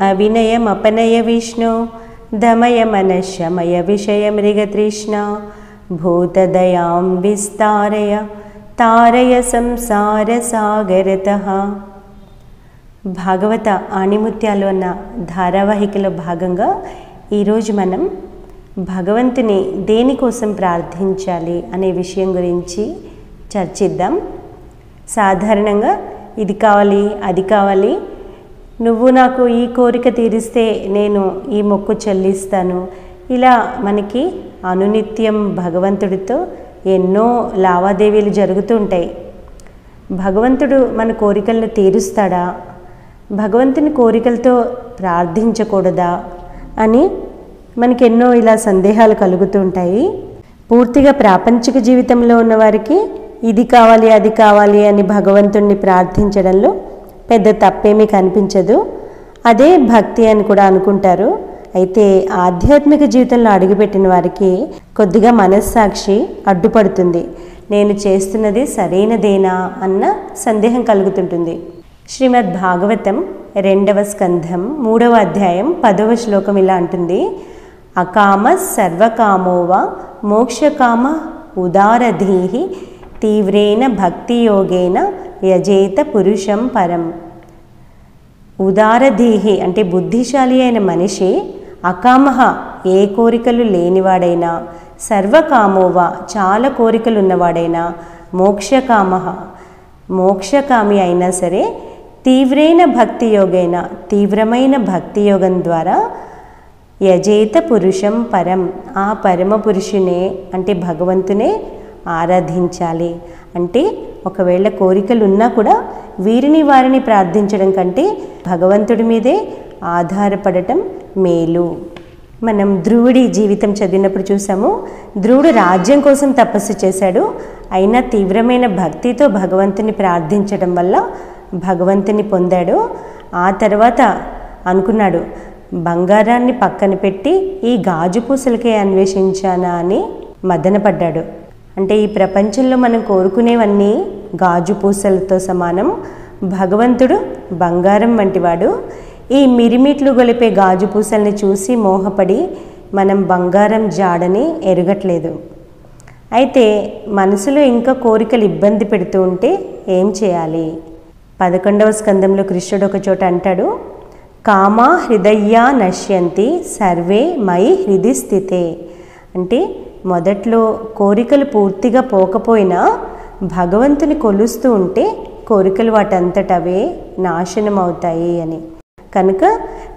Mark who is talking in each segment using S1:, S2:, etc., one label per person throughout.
S1: అవినయమపనయ విష్ణు దమయ మనశమయ విషయ మృగతృష్ణ భూతదయాం విస్తారయ తారయ సంసార సాగరత భాగవత ఆణిముత్యాలు అన్న ధారావాహికలో భాగంగా ఈరోజు మనం భగవంతుని దేనికోసం ప్రార్థించాలి అనే విషయం గురించి చర్చిద్దాం. సాధారణంగా ఇది కావాలి అది కావాలి నువ్వు నాకు ఈ కోరిక తీరిస్తే నేను ఈ మొక్కు చెల్లిస్తాను. ఇలా మనకి అనునిత్యం భగవంతుడితో ఎన్నో లావాదేవీలు జరుగుతూ ఉంటాయి భగవంతుడు మన కోరికలను తీరుస్తాడా? భగవంతుని కోరికలతో ప్రార్థించకూడదా? అని మనకి ఎన్నో ఇలా సందేహాలు కలుగుతూ ఉంటాయి పూర్తిగా ప్రాపంచిక జీవితంలో ఉన్నవారికి ఇది కావాలి అది కావాలి అని భగవంతుణ్ణి ప్రార్థించడంలో పెద్ద తప్పేమీ కనిపించదు. అదే భక్తి అని కూడా అనుకుంటారు. అయితే ఆధ్యాత్మిక జీవితంలో అడుగుపెట్టిన వారికి కొద్దిగా మనస్సాక్షి అడ్డుపడుతుంది. నేను చేస్తున్నది సరైనదేనా అన్న సందేహం కలుగుతుంటుంది. శ్రీమద్ భాగవతం రెండవ స్కంధం మూడవ అధ్యాయం పదవ శ్లోకం ఇలా అంటుంది. అకామ సర్వకామోవ మోక్షకామ ఉదారధీహి తీవ్రేణ భక్తియోగేన యజేత పురుషం పరం. ఉదారధీహి అంటే బుద్ధిశాలి అయిన మనిషి అకామహ ఏ కోరికలు లేనివాడైనా సర్వకామోవా చాలా కోరికలు ఉన్నవాడైనా మోక్షకామహ మోక్షకామి అయినా సరే తీవ్రైన భక్తి యోగైన తీవ్రమైన భక్తి యోగం ద్వారా యజేత పురుషం పరం ఆ పరమ పురుషునే అంటే భగవంతునే ఆరాధించాలి. అంటే ఒకవేళ కోరికలు ఉన్నా కూడా వీరిని వారిని ప్రార్థించడం కంటే భగవంతుడి మీదే ఆధారపడటం మేలు. మనం ధ్రువుడి జీవితం చదివినప్పుడు చూసాము ధ్రువుడు రాజ్యం కోసం తపస్సు చేశాడు. అయినా తీవ్రమైన భక్తితో భగవంతుని ప్రార్థించడం వల్ల భగవంతుని పొందాడు. ఆ తర్వాత అనుకున్నాడు బంగారాన్ని పక్కన పెట్టి ఈ గాజు పూసలకే అన్వేషించానా అని మదనపడ్డాడు. అంటే ఈ ప్రపంచంలో మనం కోరుకునేవన్నీ గాజు పూసలతో సమానం భగవంతుడు బంగారం వంటివాడు. ఈ మిరిమిట్లు గొలిపే గాజు పూసల్ని చూసి మోహపడి మనం బంగారం జాడని ఎరగట్లేదు. అయితే మనసులో ఇంకా కోరికలు ఇబ్బంది పెడుతూ ఉంటే ఏం చేయాలి? పదకొండవ స్కందంలో కృష్ణుడు ఒక చోట అంటాడు కామా హృదయ్యా నశ్యంతి సర్వే మై హృది స్థితే. అంటే మొదట్లో కోరికలు పూర్తిగా పోకపోయినా భగవంతుని కొలుస్తూ ఉంటే కోరికలు వాటంతటవే నాశనం అవుతాయి అని. కనుక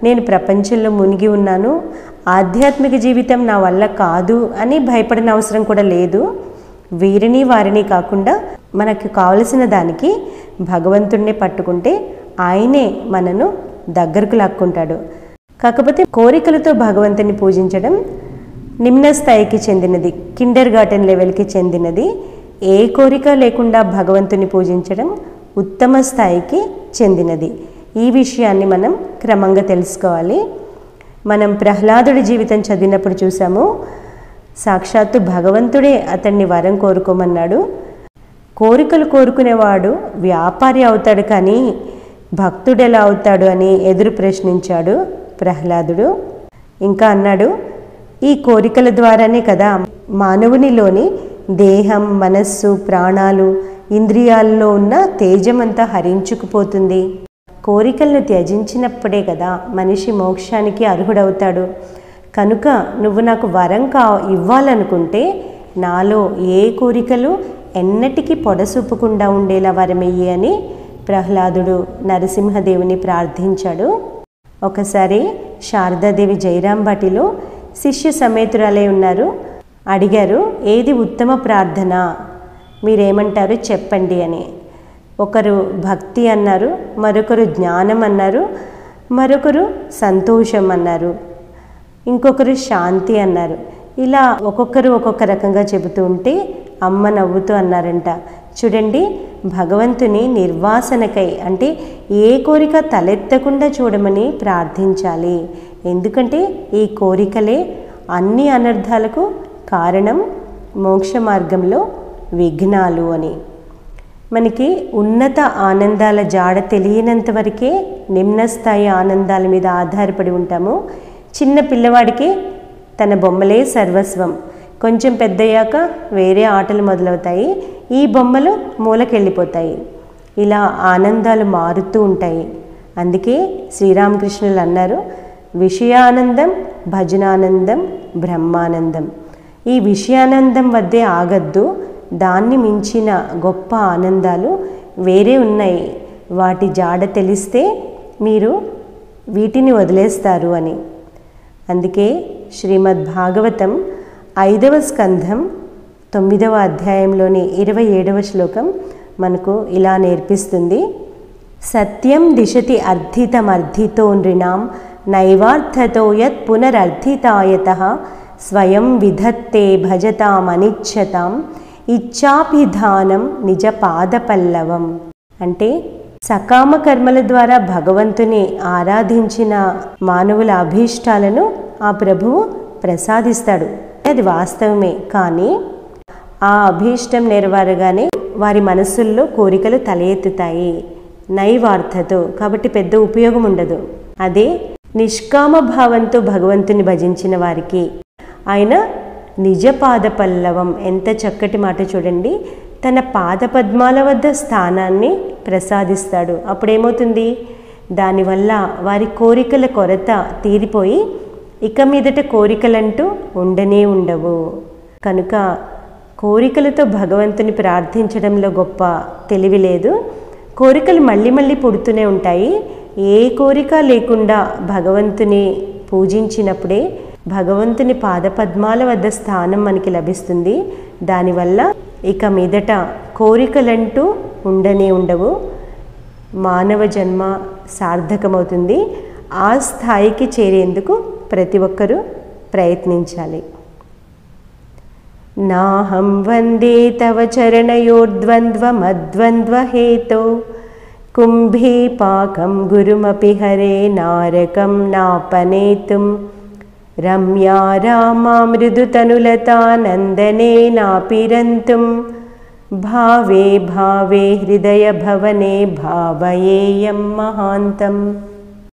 S1: నేను ప్రపంచంలో మునిగి ఉన్నాను. ఆధ్యాత్మిక జీవితం నా వల్ల కాదు అని భయపడిన అవసరం కూడా లేదు. వీరిని వారిని కాకుండా మనకు కావలసిన దానికి భగవంతుణ్ణి పట్టుకుంటే ఆయనే మనను దగ్గరకు లాక్కుంటాడు. కాకపోతే కోరికలతో భగవంతుని పూజించడం నిమ్న స్థాయికి చెందినది కిండర్ గార్టెన్ లెవెల్కి చెందినది. ఏ కోరిక లేకుండా భగవంతుని పూజించడం ఉత్తమ స్థాయికి చెందినది. ఈ విషయాన్ని మనం క్రమంగా తెలుసుకోవాలి. మనం ప్రహ్లాదుడి జీవితం చదివినప్పుడు చూసాము సాక్షాత్తు భగవంతుడే అతన్ని వరం కోరుకోమన్నాడు. కోరికలు కోరుకునేవాడు వ్యాపారి అవుతాడు కానీ భక్తుడు ఎలా అవుతాడు అని ఎదురు ప్రశ్నించాడు ప్రహ్లాదుడు. ఇంకా అన్నాడు ఈ కోరికల ద్వారానే కదా మానవునిలోని దేహం మనస్సు ప్రాణాలు ఇంద్రియాల్లో ఉన్న తేజమంతా హరించుకుపోతుంది. కోరికలను త్యజించినప్పుడే కదా మనిషి మోక్షానికి అర్హుడవుతాడు. కనుక నువ్వు నాకు వరం కా ఇవ్వాలనుకుంటే నాలో ఏ కోరికలు ఎన్నటికీ పొడసూపకుండా ఉండేలా వరమెయ్యి అని ప్రహ్లాదుడు నరసింహదేవిని ప్రార్థించాడు. ఒకసారి శారదాదేవి జైరాంబాటిలో శిష్య సమేతురాలై ఉన్నారు. అడిగారు ఏది ఉత్తమ ప్రార్థన? మీరేమంటారు చెప్పండి అని. ఒకరు భక్తి అన్నారు. మరొకరు జ్ఞానం అన్నారు. మరొకరు సంతోషం అన్నారు. ఇంకొకరు శాంతి అన్నారు. ఇలా ఒక్కొక్కరు ఒక్కొక్క రకంగా చెబుతూ ఉంటే అమ్మ నవ్వుతూ అన్నారంట. చూడండి భగవంతుని నిర్వాసనకై అంటే ఏ కోరిక తలెత్తకుండా చూడమని ప్రార్థించాలి. ఎందుకంటే ఈ కోరికలే అన్ని అనర్థాలకు కారణం మోక్ష మార్గంలో విఘ్నాలు అని. మనకి ఉన్నత ఆనందాల జాడ తెలియనంత వరకే నిమ్నస్థాయి ఆనందాల మీద ఆధారపడి ఉంటాము. చిన్న పిల్లవాడికి తన బొమ్మలే సర్వస్వం. కొంచెం పెద్దయ్యాక వేరే ఆటలు మొదలవుతాయి. ఈ బొమ్మలు మూలకెళ్ళిపోతాయి. ఇలా ఆనందాలు మారుతూ ఉంటాయి. అందుకే శ్రీరామకృష్ణులు అన్నారు విషయానందం భజనానందం బ్రహ్మానందం. ఈ విషయానందం వద్దే ఆగద్దు. దాన్ని మించిన గొప్ప ఆనందాలు వేరే ఉన్నాయి. వాటి జాడ తెలిస్తే మీరు వీటిని వదిలేస్తారు అని. అందుకే శ్రీమద్ భాగవతం ఐదవ స్కంధం తొమ్మిదవ అధ్యాయంలోని ఇరవై ఏడవ శ్లోకం మనకు ఇలా నేర్పిస్తుంది. సత్యం దిశతి అర్థితమర్థితో నృణాం నైవార్థతో యత్ పునరర్థితాయత స్వయం విధత్తే భజతామనిచ్చతాం ఇచ్చాభిధానం నిజ పాదపల్లవం అంటే సకామ కర్మల ద్వారా భగవంతుని ఆరాధించిన మానవుల అభీష్టాలను ఆ ప్రభువు ప్రసాదిస్తాడు. అది వాస్తవమే. కానీ ఆ అభీష్టం నెరవేరగానే వారి మనస్సుల్లో కోరికలు తల ఎత్తుతాయి నైవార్థతో. కాబట్టి పెద్ద ఉపయోగం ఉండదు అదే నిష్కామ భావంతో భగవంతుని భజించిన వారికి. ఆయన నిజ పాద పల్లవం ఎంత చక్కటి మాట చూడండి. తన పాద పద్మాల వద్ద స్థానాన్ని ప్రసాదిస్తాడు. అప్పుడేమవుతుంది? దానివల్ల వారి కోరికల కొరత తీరిపోయి ఇక మీదట కోరికలంటూ ఉండనే ఉండవు. కనుక కోరికలతో భగవంతుని ప్రార్థించడంలో గొప్ప తెలివి లేదు. కోరికలు మళ్ళీ మళ్ళీ పుడుతూనే ఉంటాయి. ఏ కోరిక లేకుండా భగవంతుని పూజించినప్పుడే భగవంతుని పాదపద్మాల వద్ద స్థానం మనకి లభిస్తుంది. దానివల్ల ఇక మీదట కోరికలంటూ ఉండనే ఉండవు. మానవ జన్మ సార్థకమవుతుంది. ఆ స్థాయికి చేరేందుకు ప్రతి ఒక్కరూ ప్రయత్నించాలి. నాహం వందే తవ చరణయోర్ద్వంద్వమద్వంద్వహేతో कुम्भीपाकं गुरुमपि हरे नारकं नापनेतुं। रम्या रामा मृदुतनुलतानन्दनेनापिरन्तुं भावे भावे हृदयभवने भावयेयं महान्तम्